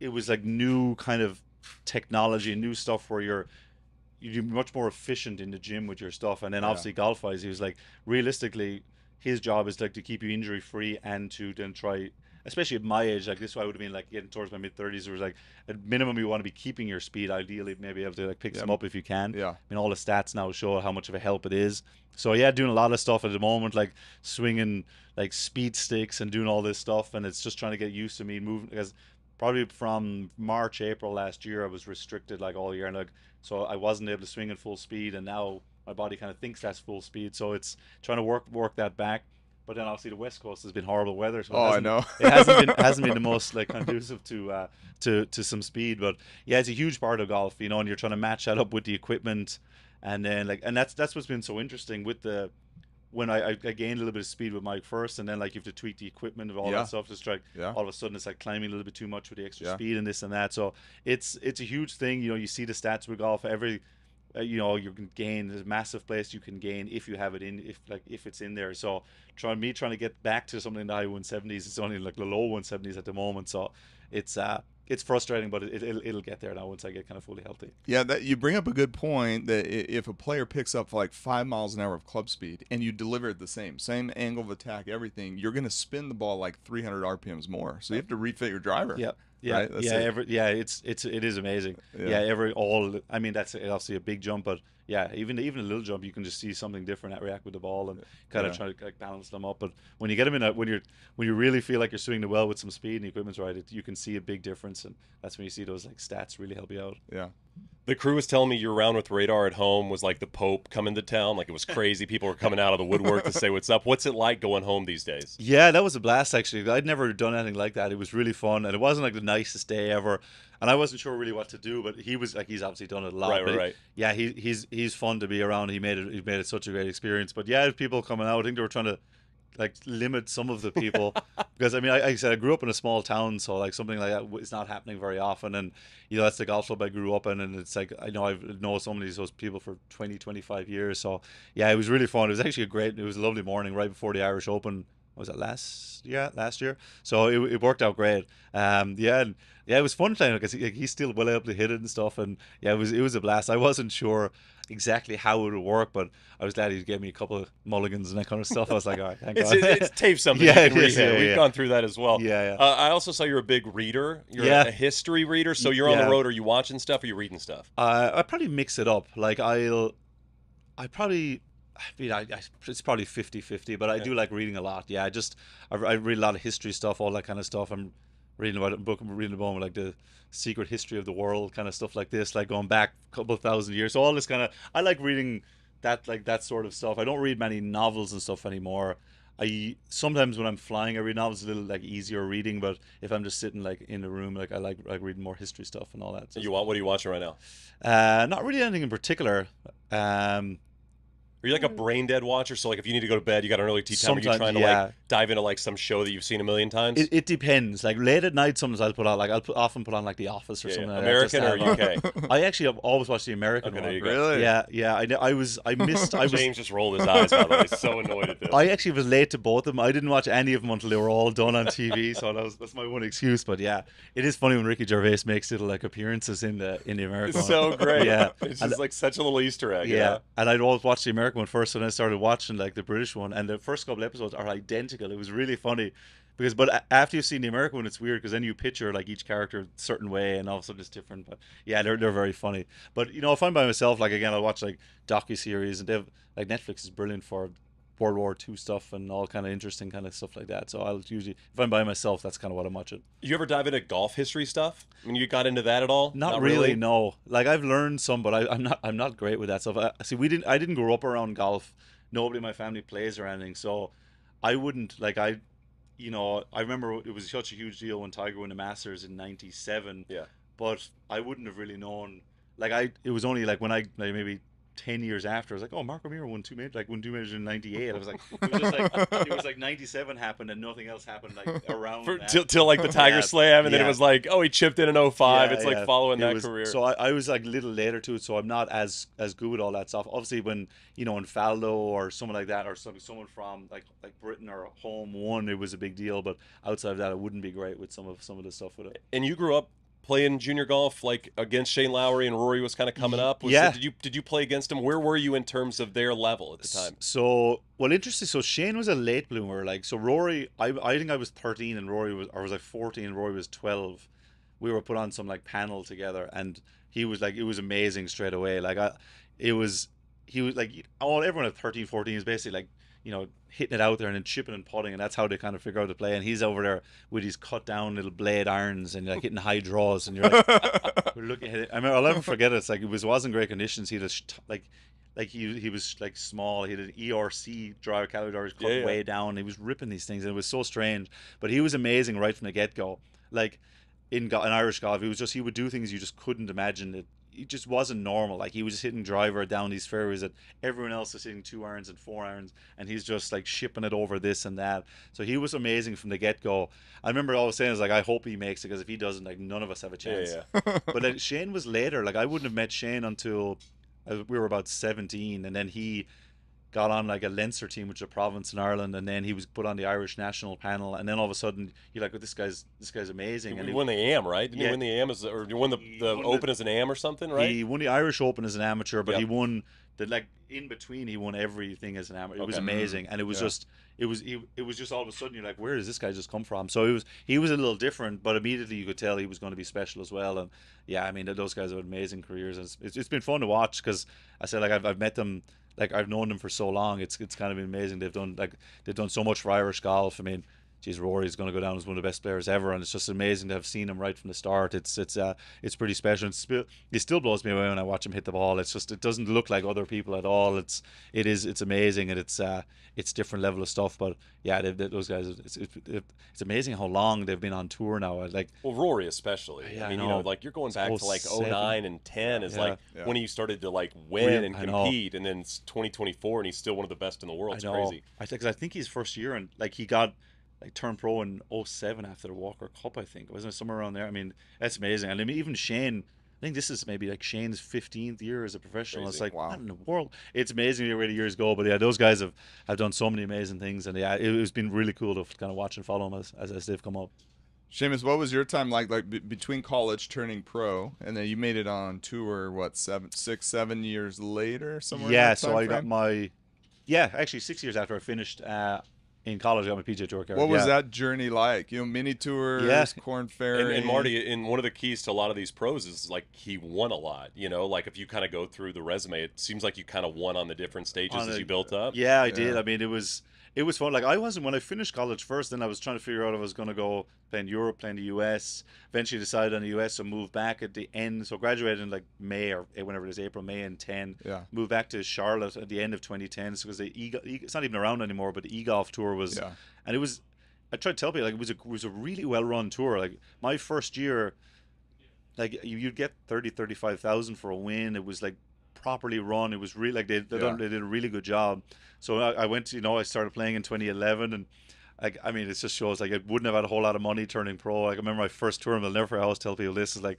it was like new kind of technology, new stuff where you're you're much more efficient in the gym with your stuff. And then Yeah. obviously golf wise, he was like realistically, his job is like to keep you injury free and to then try. Especially at my age, like this, I would have been like getting towards my mid thirties. It was like at minimum you want to be keeping your speed. Ideally, maybe able to like pick Yeah. some up if you can. Yeah. I mean, all the stats now show how much of a help it is. So yeah, doing a lot of stuff at the moment, like swinging like speed sticks and doing all this stuff, and it's just trying to get used to me moving because probably from March, April last year, I was restricted like all year, and like so I wasn't able to swing at full speed, and now my body kind of thinks that's full speed, so it's trying to work work that back. But then obviously the West Coast has been horrible weather. So Oh, I know. it hasn't been hasn't been the most like conducive to uh, to to some speed. But yeah, it's a huge part of golf, you know, and you're trying to match that up with the equipment, and then like, and that's that's what's been so interesting with the when I, I I gained a little bit of speed with Mike first, and then like you have to tweak the equipment of all Yeah. that stuff. Just like Yeah. all of a sudden it's like climbing a little bit too much with the extra Yeah. speed and this and that. So it's it's a huge thing. You know, you see the stats with golf every. Uh, you know, you can gain there's a massive place you can gain if you have it in if like if it's in there. So trying me trying to get back to something in the high 170s, it's only like the low 170s at the moment. So it's uh it's frustrating, but it, it'll, it'll get there now once I get kind of fully healthy. Yeah, that you bring up a good point that if a player picks up like five miles an hour of club speed and you deliver it the same, same angle of attack, everything, you're going to spin the ball like 300 RPMs more. So you have to refit your driver. Yeah. Yeah, Right? Yeah, it. every, yeah. It's it's it is amazing. Yeah. Yeah. every all. I mean, that's obviously a big jump, but yeah, even even a little jump, you can just see something different at react with the ball and kind Yeah. of try to like balance them up. But when you get them in a when you're when you really feel like you're swinging the well with some speed and the equipment's right, it, you can see a big difference, and that's when you see those like stats really help you out. Yeah. The crew was telling me your round with radar at home was like the Pope coming to town. Like it was crazy. People were coming out of the woodwork to say what's up. What's it like going home these days? Yeah, that was a blast actually. I'd never done anything like that. It was really fun, and it wasn't like the nicest day ever. And I wasn't sure really what to do, but he was like he's obviously done it a lot. Right, right, right. Yeah, he, he's he's fun to be around. He made it he made it such a great experience. But yeah, people coming out. I think they were trying to like limit some of the people because I mean, I, like I said I grew up in a small town, so like something like that is not happening very often. And you know, that's the golf club I grew up in, and it's like I know I've known so many of those people for 20, 25 years. So yeah, it was really fun. It was actually a great. It was a lovely morning right before the Irish Open. Was it last? Yeah, last year. So it, it worked out great. Um, yeah, and, yeah, it was fun playing because he, he's still well able to hit it and stuff. And yeah, it was it was a blast. I wasn't sure exactly how it would work, but I was glad he gave me a couple of mulligans and that kind of stuff. I was like, all right, thank It's, God. it's tape something. Yeah, you can it is, yeah, We've yeah. gone through that as well. Yeah, yeah. Uh, I also saw you're a big reader. You're Yeah. a history reader. So you're on the road. Are you watching stuff? Or are you reading stuff? Uh, I probably mix it up. Like I'll, I probably, I mean, I, I it's probably 50-50, but I Yeah. do like reading a lot. Yeah, I just I, I read a lot of history stuff, all that kind of stuff. I'm reading about a book. I'm reading about like the secret history of the world, kind of stuff like this, like going back a couple thousand years. So all this kind of I like reading that like that sort of stuff. I don't read many novels and stuff anymore. I sometimes when I'm flying, I read novels a little like easier reading, but if I'm just sitting like in a room, like I like like reading more history stuff and all that. So You want? What are you watching right now? uh, not really anything in particular. Um, Are you like a mm. brain dead watcher? So like if you need to go to bed, you got an early tea time. Are you Sometimes, trying to yeah. like dive into like some show that you've seen a million times? it, it depends. Like late at night, sometimes I'll put on like I'll put, often put on like The Office or Yeah, yeah. something. that, American or UK? I actually have always watched the American Okay, one. Really? Yeah, yeah. I, I was I missed. I was James just rolled his eyes. By the way, so annoyed at this. I actually was late to both of them. I didn't watch any of them until they were all done on TV, so that was that's my one excuse. But yeah, it is funny when Ricky Gervais makes little like appearances in the in the American. It's one. so great. Yeah, it's And- just like such a little Easter egg. yeah. and I'd always watch the American one first, and I started watching like the British one, and the first couple episodes are identical. It was really funny because, but after you've seen the American one, it's weird because then you picture like each character a certain way, and all of a sudden it's different. But yeah, they're they're very funny. But you know, if I'm by myself, like again, I watch like docu series, and they've like Netflix is brilliant for World War II stuff and all kind of interesting kind of stuff like that. So I'll usually, if I'm by myself, that's kind of what I'm watching. You ever dive into golf history stuff? I mean, you got into that at all? Not, really, no. Like I've learned some, but I, I'm not. I'm not great with that stuff. I, see, we didn't. I didn't grow up around golf. Nobody in my family plays or anything, so I wouldn't like. I, you know, I remember it was such a huge deal when Tiger won the Masters in '97. Yeah. But I wouldn't have really known. Like I, it was only like when I like maybe. 10 years after I was like oh Mark O'Meara won two majors like won two majors in 98 I was like it was just like it was like 97 happened and nothing else happened like around For, that. till, till like the Tiger Yeah, Slam, and then it was like, oh, he chipped in in 05. Yeah, it's like following It that was- career. So I, I was like a little later to it, so I'm not as as good with all that stuff. Obviously, when you know, in Faldo or someone like that, or some, someone from like like Britain or home won, it was a big deal. But outside of that, it wouldn't be great with some of some of the stuff with it. and you grew up playing junior golf like against Shane Lowry and Rory was kind of coming up. Was Yeah. Did you did you play against him? Where were you in terms of their level at the time? So well, interesting. So Shane was a late bloomer. Like so, Rory, I I think I was 13 and Rory was, or was like 14 and Rory was 12. We were put on some like panel together, and he was like, it was amazing straight away. Like I, it was, he was like, all everyone at 13, 14 is basically like, you know, hitting it out there and then chipping and putting, and that's how they kind of figure out the play. And he's over there with his cut down little blade irons and like hitting high draws, and you're like, we're looking at it. I mean, I'll never forget it. It's like it was wasn't great conditions. He just like like he he was like small. He had an ERC driver Callaway drivers cut Yeah, yeah. way down. He was ripping these things, and it was so strange. But he was amazing right from the get go. Like in in Irish golf, he was just he would do things you just couldn't imagine. It it just wasn't normal. Like he was just hitting driver down these fairways that everyone else is hitting two irons and four irons, and he's just like shipping it over this and that. So he was amazing from the get go. I remember always saying, "Is like I hope he makes it because if he doesn't, like none of us have a chance." yeah. but then Shane was later. Like I wouldn't have met Shane until uh, we were about seventeen, and then he got on like a Leinster team, which is a province in Ireland, and then he was put on the Irish national panel, and then all of a sudden you're like, well, "This guy's this guy's amazing." And He he, won the AM, right? Didn't Yeah. he win the AM as or he won the, He the won the- Open as an AM or something, right? he won the Irish Open as an amateur, but Yep. he won the like in between. He won everything as an amateur. It was amazing, and it was Yeah. just it was he, it was just all of a sudden you're like, where does this guy just come from? So he was he was a little different, but immediately you could tell he was going to be special as well. And yeah, I mean those guys have amazing careers, and it's, it's, it's been fun to watch because I said like I've, I've met them. Like I've known them for so long, it's it's kind of been amazing. They've done like they've done so much for Irish golf. I mean, geez, Rory's going to go down as one of the best players ever, and it's just amazing to have seen him right from the start. It's it's uh it's pretty special. It's still, it still blows me away when I watch him hit the ball. It's just it doesn't look like other people at all. It's it is it's amazing and it's uh it's different level of stuff. But yeah, they, they, those guys, it's, it's it's amazing how long they've been on tour now. Like Well, Rory especially. Yeah, I I mean, you know, know. like you're going back to like 07. 09 and 10 is Yeah. like Yeah. when he started to like win Real- and compete, and then it's 2024 and he's still one of the best in the world. It's I know. crazy. I think 'cause I think his first year and like he got like turned pro in 07 after the Walker Cup. I think wasn't it somewhere around there? I mean, that's amazing. And I mean, even Shane. I think this is maybe like Shane's 15th year as a professional. It's like, Wow. what in the world? It's amazing where the years go. But yeah, those guys have, have done so many amazing things. And yeah, it, it's been really cool to kind of watch and follow them as, as, as they've come up. Seamus, what was your time like? Like be- between college turning pro, and then you made it on tour. What seven, six, seven years later, somewhere? yeah, so I timeframe? got my, yeah, actually six years after I finished uh, in college, I got my PGA Tour card. What was yeah. that journey like? You know, mini tours, Yeah. Corn And, and Marty, and one of the keys to a lot of these pros is like he won a lot. You know, like if you kind of go through the resume, it seems like you kind of won on the different stages On as a- you built up. Yeah, I did. I mean, it was it was fun. Like I wasn't when I finished college first. Then I was trying to figure out if I was going to go play in Europe, play in the US. Eventually decided on the US, so moved back at the end. So graduated in like May or eh, whenever it is, April, May and ten. Yeah. Moved back to Charlotte at the end of 2010. So because the e, e it's not even around anymore, but the e golf tour was, Yeah. and it was. I tried to tell people like it was a it was a really well run tour. Like my first year, like you- you'd get 30, 35,000 for a win. It was like properly run. It was really like they they, done, Yeah. they did a really good job. So I, I went, to, you know, I started playing in 2011, and like I mean, it just shows like I wouldn't have had a whole lot of money turning pro. Like I remember my first tour, and I'll never. I always tell people this is like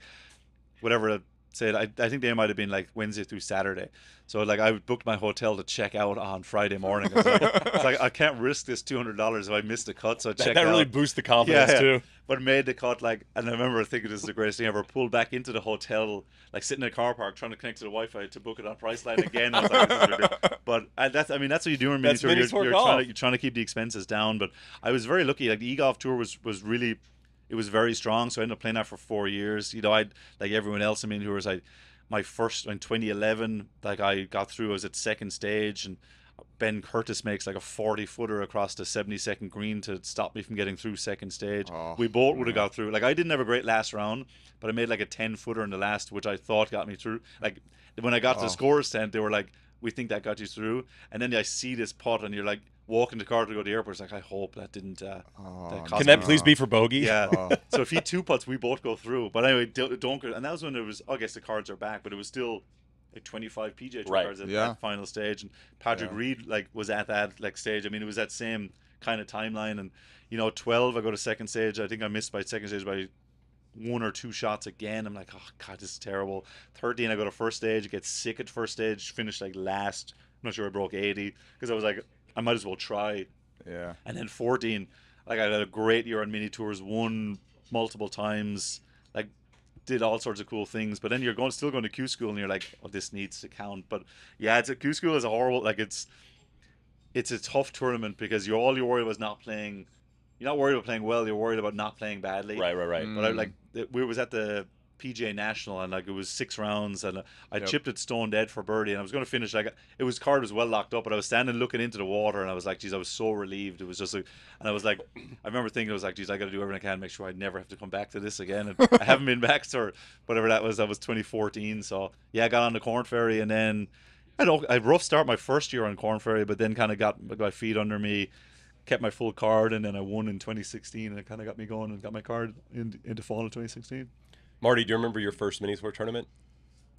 whatever said. I, I think they might have been like Wednesday through Saturday. So like I booked my hotel to check out on Friday morning. It's like, it's like I can't risk this two hundred dollars if I miss the cut. So I That, checked that really out boosts the confidence yeah. too. but made the cut like and I remember thinking this is the greatest thing ever pulled back into the hotel like sitting in a car park trying to connect to the Wi-Fi to book it on Priceline again I was like, but uh, that's I mean that's what you do in mini That's tour mini you're, you're trying to you're trying to keep the expenses down but I was very lucky like the e-golf tour was was really it was very strong so I ended up playing that for four years you know I like everyone else I mean, mini was I my first in 2011 like I got through I was at second stage and Ben Curtis makes like a 40 footer across the 72nd green to stop me from getting through second stage. Oh, we both would have got through. Like I didn't have a great last round, but I made like a 10 footer in the last, which I thought got me through. Like when I got to Oh. the scores tent, they were like, "We think that got you through." And then I see this putt, and you're like walking the car to go to the airport. It's like I hope that didn't. Uh, Oh, that cost Can that me- please be for bogey? Yeah. Oh. so if he two putts, we both go through. But anyway, don't, don't go. And that was when it was. I guess the cards are back, but it was still like 25 PGA Tour Right. cards at Yeah. that final stage. And Patrick Yeah. Reed like was at that like stage. I mean, it was that same kind of timeline. And you know, 12, I go to second stage. I think I missed by second stage by one or two shots again. I'm like, oh god, this is terrible. 13, I go to first stage, get sick at first stage, finish like last. I'm not sure I broke 80 because I was like, I might as well try. Yeah. And then 14, like I had a great year on mini tours, won multiple times, like did all sorts of cool things. But then you're going still going to Q school and you're like, oh, this needs to count. But yeah, it's a Q school is a horrible like it's it's a tough tournament because you're all you're worried about is not playing. You're not worried about playing well. You're worried about not playing badly. Right, right, right. Mm. But I like we was at the PGA National and like it was six rounds and uh, I Yep. chipped it stone dead for birdie and I was going to finish like it was card was well locked up but I was standing looking into the water and I was like geez I was so relieved it was just like and I was like I remember thinking I was like geez I got to do everything I can to make sure I never have to come back to this again and I haven't been back to whatever that was that was 2014 so yeah I got on the Corn Ferry and then I don't. I rough start my first year on Corn Ferry, but then kind of got got my feet under me, kept my full card, and then I won in 2016, and it kind of got me going and got my card in, into fall of 2016. Marty, do you remember your first mini tour tournament?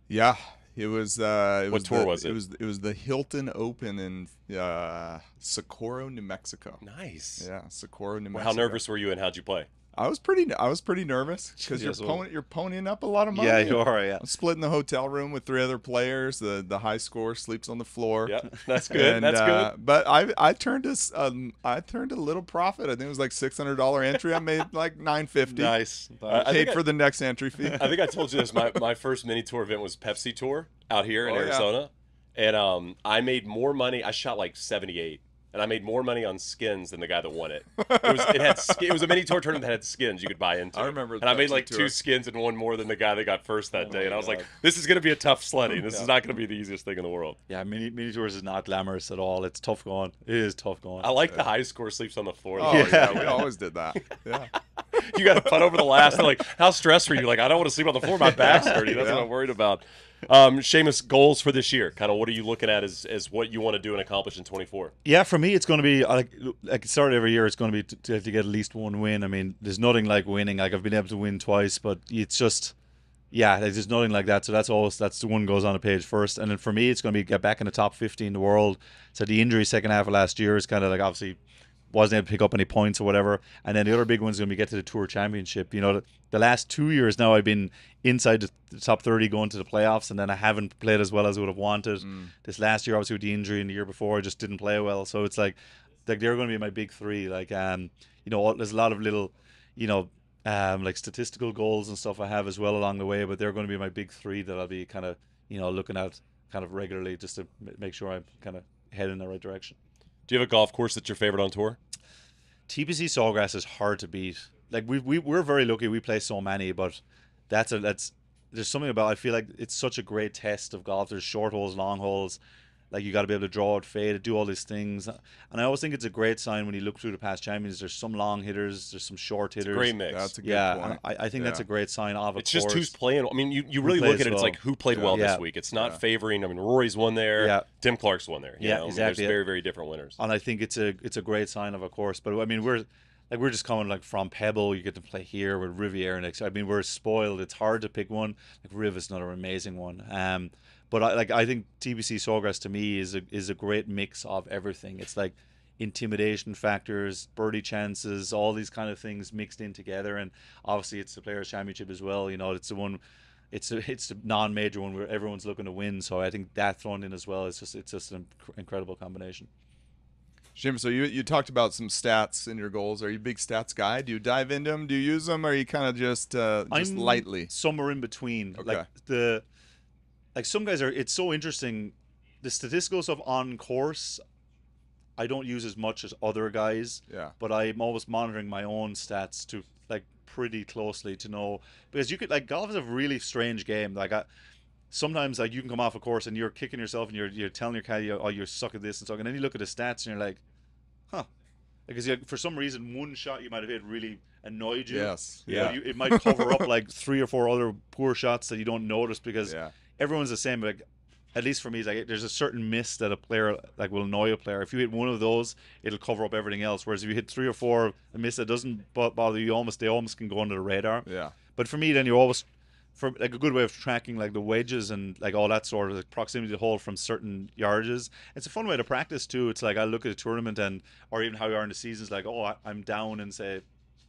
Yeah, it was. Uh, it What was tour the, was it? It was. It was the Hilton Open in uh, Socorro, New Mexico. Nice. Yeah, Socorro, New Well, Mexico. How nervous were you and how'd you play? I was pretty. I was pretty nervous because you're pony, you're ponying up a lot of money. Yeah, you are. Yeah. I'm splitting the hotel room with three other players. The the high score sleeps on the floor. Yep, that's good. And, that's uh, good. But I I turned this um I turned a little profit. I think it was like six hundred dollar entry. I made like nine fifty. Nice. I Paid think I- for the next entry fee. I think I told you this. My, my first mini tour event was Pepsi Tour out here in Oh, yeah. Arizona, and um, I made more money. I shot like seventy eight, and I made more money on skins than the guy that won it. It was it had it was a mini tour tournament that had skins you could buy into. I remember and I made like Tour. two skins and won more than the guy that got first that oh day. And I was like, this is gonna be a tough sledding. This Yeah. is not gonna be the easiest thing in the world. Yeah, mini mini tours is not glamorous at all. It's tough going. It is tough going. I like the high score sleeps on the floor. Oh Yeah. yeah. we always did that. Yeah. you got to putt over the last. Like, how stressed were you? Like, I don't want to sleep on the floor. My back's hurting. That's Yeah. what I'm worried about. Um, Seamus, goals for this year. Kind of what are you looking at as, as what you want to do and accomplish in 24? Yeah, for me, it's going to be like like it started every year. It's going to be to, to to get at least one win. I mean, there's nothing like winning. Like I've been able to win twice, but it's just yeah, there's nothing like that. So that's always that's the one goes on the page first. And then for me, it's going to be get back in the top 50 in the world. So the injury second half of last year is kind of like obviously wasn't able to pick up any points or whatever. And then the other big one's going to be get to the Tour Championship. You know, the, the last two years now I've been inside the, the top 30 going to the playoffs, and then I haven't played as well as I would have wanted. This last year, obviously with the injury, and the year before, I just didn't play well. So it's like, like they're going to be my big three. Like, um, you know, there's a lot of little, you know, um, like statistical goals and stuff I have as well along the way, but they're going to be my big three that I'll be kind of, you know, looking at kind of regularly just to make sure I'm kind of heading in the right direction. Do you have a golf course that's your favorite on tour? TPC Sawgrass is hard to beat. Like we we we're very lucky we play so many, but that's a that's there's something about I feel like it's such a great test of golf. There's short holes, long holes. Like you got to be able to draw it, fade, it, do all these things. And I always think it's a great sign when you look through the past champions. There's some long hitters, there's some short hitters. Great mix. That's a good yeah, point. and I, I think that's a great sign of a course. it's just who's playing. I mean, you, you really look at it. It's like who played Yeah. well Yeah. this week. It's not Yeah. favoring. I mean, Rory's won there. Yeah. Tim Clark's won there. you Yeah, know? I mean, exactly. there's very very different winners. and I think it's a it's a great sign of a course. But I mean, we're like we're just coming like from Pebble. You get to play here with Riviera next. I mean, we're spoiled. It's hard to pick one. Like Riv is another amazing one. Um, but I like I think TPC Sawgrass to me is a is a great mix of everything. It's like intimidation factors, birdie chances, all these kind of things mixed in together. And obviously, it's the Players Championship as well. You know, it's the one. It's a, it's a non-major one where everyone's looking to win, so I think that thrown in as well is just it's just an incredible combination. Jim, so you you talked about some stats in your goals. Are you a big stats guy? Do you dive into them? Do you use them? Or are you kind of just uh, just I'm lightly? somewhere in between. Like Okay. the like some guys are. It's so interesting. The statistical stuff on course, I don't use as much as other guys, Yeah. but I'm always monitoring my own stats to like pretty closely to know because you could like golf is a really strange game. Like I. Sometimes like you can come off a course and you're kicking yourself and you're you're telling your caddy oh you're suck at this and so and then you look at the stats and you're like, huh, because you, for some reason one shot you might have hit really annoyed you. Yes. Yeah, Yeah. you, it might cover up like three or four other poor shots that you don't notice because Yeah. Everyone's the same. Like, at least for me, like there's a certain miss that a player like will annoy a player. If you hit one of those, it'll cover up everything else. Whereas if you hit three or four, a miss that doesn't bo- bother you, almost they almost can go under the radar. Yeah. But for me, then you always, for like a good way of tracking like the wedges and like all that sort of like proximity to the hole from certain yardages. It's a fun way to practice too. It's like I look at a tournament and or even how you are in the seasons. Like oh, I- I'm down in say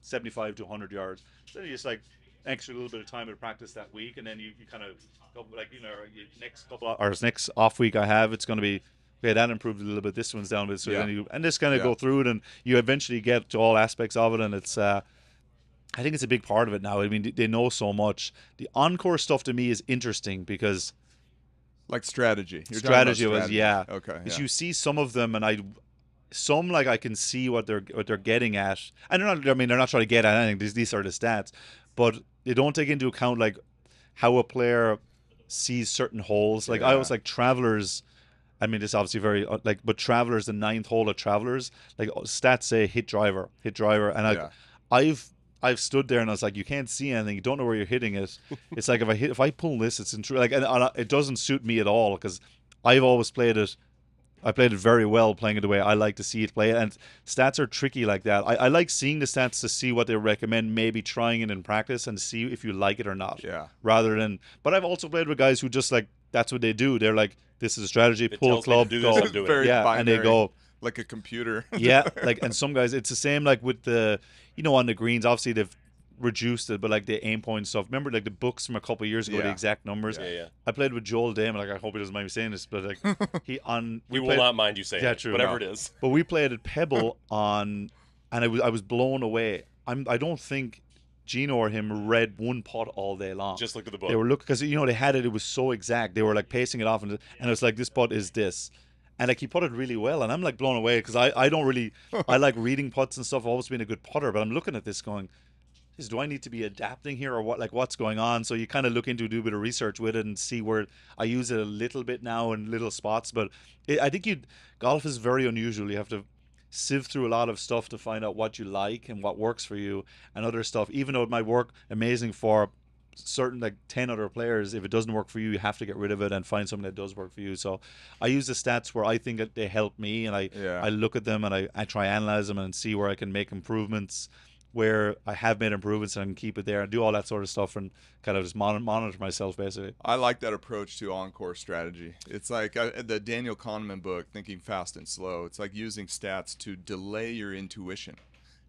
75 to 100 yards. So you just like extra little bit of time to practice that week, and then you, you kind of go like you know your next couple of, or next off week I have, it's going to be. Okay, that improved a little bit. This one's down a bit, so Yeah. then you and just kind of Yeah. go through it, and you eventually get to all aspects of it, and it's uh, I think it's a big part of it now. I mean, they know so much. The encore stuff to me is interesting because Like strategy. You're strategy was yeah. Okay. Yeah. you see some of them, and I some like I can see what they're what they're getting at, and they're not. I mean, they're not trying to get at anything. These these are the stats, but they don't take into account like how a player sees certain holes. Like I was like travelers. I mean, it's obviously very uh, like, but travelers, the ninth hole of travelers, like uh, stats say hit driver, hit driver, and I, Yeah. I've I've stood there and I was like, you can't see anything, you don't know where you're hitting it. it's like if I hit, if I pull this, it's in true, like, and, and it doesn't suit me at all because I've always played it. I played it very well playing it the way I like to see it play. And stats are tricky like that. I, I like seeing the stats to see what they recommend, maybe trying it in practice and see if you like it or not. Yeah. Rather than, but I've also played with guys who just like that's what they do. They're like, this is a strategy, It pull tells me to club, do go. this, I'm it. Very yeah, and they go, like a computer. yeah, like and some guys it's the same like with the you know on the greens obviously they've reduced it but like the aim point stuff remember like the books from a couple of years ago the exact numbers Yeah, yeah. I played with Joel Dahmen like I hope he doesn't mind me saying this but like he on We will played- not mind you saying Yeah, true, whatever no. it is. but we played at Pebble on and I was I was blown away I'm I don't think Geno or him read one pot all day long Just look at the book. they were looking because you know they had it. It was so exact. They were like pacing it off, and, and it was like this pot is this, and like he put it really well. And I'm like blown away because I I don't really I like reading putts and stuff. I've always been a good putter, but I'm looking at this going, is do I need to be adapting here or what? Like what's going on? So you kind of look into do a bit of research with it and see where I use it a little bit now in little spots. But it, I think you golf is very unusual. You have to sieve through a lot of stuff to find out what you like and what works for you and other stuff. Even though it might work amazing for certain like 10 other players if it doesn't work for you you have to get rid of it and find something that does work for you so i use the stats where i think that they help me and i Yeah. i look at them and I, I try analyze them and see where i can make improvements where i have made improvements and I keep it there and do all that sort of stuff and kind of just mon- monitor myself basically I like that approach to encore strategy. It's like uh, the Daniel Kahneman book, Thinking Fast and Slow. It's like using stats to delay your intuition,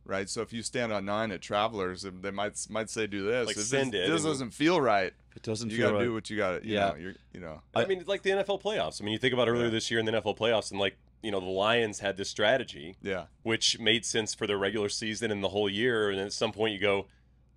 right? So if you stand on nine at Travelers, um, they might might say do this. Like if send this, it this doesn't feel right, it doesn't you got to right. do what you got to. Yeah. Yeah, you're, you know. I mean, like the NFL playoffs. I mean, you think about earlier Yeah. this year in the NFL playoffs, and like you know, the Lions had this strategy, Yeah. which made sense for their regular season and the whole year. And then at some point, you go,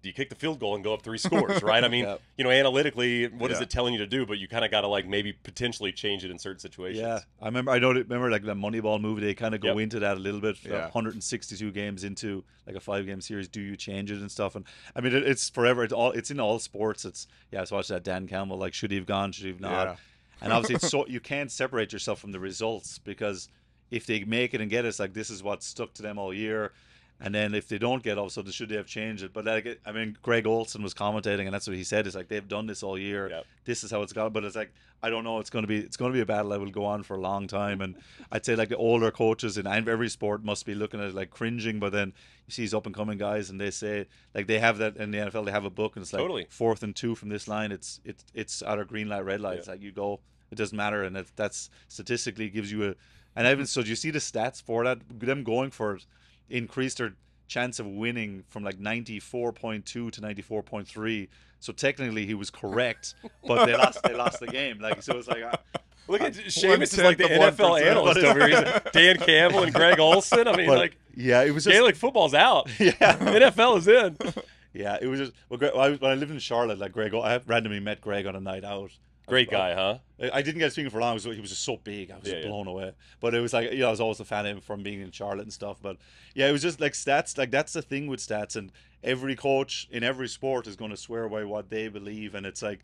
do you kick the field goal and go up three scores, right? I mean, Yeah. you know, analytically, what is Yeah. it telling you to do? But you kind of got to like maybe potentially change it in certain situations. Yeah, I remember. I know. Remember, like the Moneyball movie, they kind of go Yep. into that a little bit. Yeah. 162 games into like a five game series, do you change it and stuff? And I mean, it, it's forever. It's all. It's in all sports. It's yeah. I was watching that Dan Campbell. Like, should he have gone? Should he have not? Yeah. And obviously, it's so you can't separate yourself from the results because if they make it and get it, it's like this is what stuck to them all year. And then if they don't get also should they have changed it? But like I mean, Greg Olsen was commentating, and that's what he said. It's like they've done this all year. Yep. This is how it's gone. But it's like I don't know. It's going to be it's going to be a battle that will go on for a long time. And I'd say like the older coaches in every sport must be looking at it like cringing. But then you see these up and coming guys, and they say like they have that in the NFL. They have a book, and it's like Totally. fourth and two from this line. It's it's it's out of green light, red light. Yeah. It's like you go. It doesn't matter, and it, that's statistically gives you a. And I even so, do you see the stats for that? Them going for it increased their chance of winning from like ninety four point two to ninety four point three. So technically, he was correct, but they lost. They lost the game. Like so, it's like. Uh, Look at Seamus is like the tenth NFL analyst over here. Dan Campbell and Greg Olsen. I mean, but, like yeah, it was just Gaelic football's out. yeah. NFL is in. Yeah, it was just well. Greg, I, when I lived in Charlotte, like Greg, I randomly met Greg on a night out. Great guy, huh? I didn't get speaking for long. He was just so big. I was Yeah, just yeah. blown away. But it was like, you know, I was always a fan of him from being in Charlotte and stuff. But yeah, it was just like stats. Like that's the thing with stats. And every coach in every sport is going to swear by what they believe. And it's like,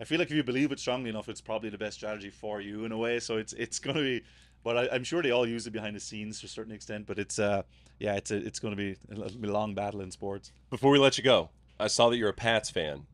I feel like if you believe it strongly enough, it's probably the best strategy for you in a way. So it's it's going to be. But I, I'm sure they all use it behind the scenes to a certain extent. But it's uh, yeah, it's a, it's going to be a long battle in sports. Before we let you go, I saw that you're a Pats fan.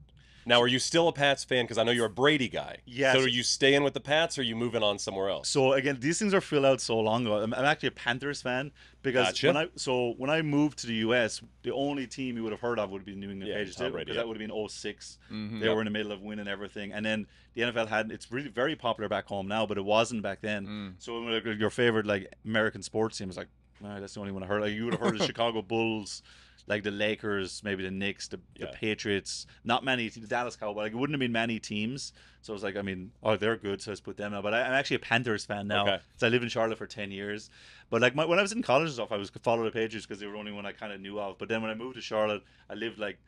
Now, are you still a Pats fan? Because I know you're a Brady guy. Yes. So are you staying with the Pats or are you moving on somewhere else? So again, these things are filled out so long ago. I'm, I'm actually a Panthers fan because Gotcha. when I so when I moved to the US, the only team you would have heard of would be New England Yeah, Patriots Tom because Brady, that would have been 6 Mhm. They Yep. were in the middle of winning everything, and then the NFL had it's really very popular back home now, but it wasn't back then. Mm. So your favorite like American sports team was like, "Ah, that's the only one I heard. Like you would have heard the Chicago Bulls. Like the Lakers, maybe the Knicks, the, Yeah. the Patriots, not many, the Dallas Cowboys. Like it wouldn't have been many teams. So I was like, I mean, oh, they're good, so let's put them out. But I, I'm actually a Panthers fan now. Okay. So I lived in Charlotte for ten years. But like my, when I was in college and stuff, I was follow the Patriots because they were the only one I kind of knew of. But then when I moved to Charlotte, I lived like,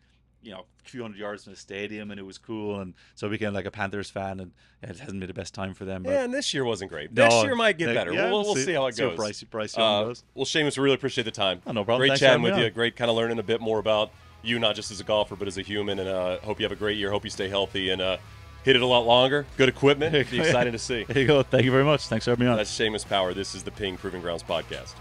you know, a few hundred yards from the stadium, and it was cool. And so I became like a Panthers fan, and yeah, it hasn't been the best time for them. But yeah, and this year wasn't great. No, Next year might get like, better. yeah, we'll, we'll see how it see goes. Bryce, Bryce Uh, does. well, Seamus, we really appreciate the time. Oh, no problem. Great Thanks chatting with you. on. Great kind of learning a bit more about you, not just as a golfer, but as a human. And uh, hope you have a great year. Hope you stay healthy and uh, hit it a lot longer. Good equipment. Be exciting to see. There you go. Thank you very much. Thanks for having me on. That's Seamus Power. This is the Ping Proving Grounds podcast.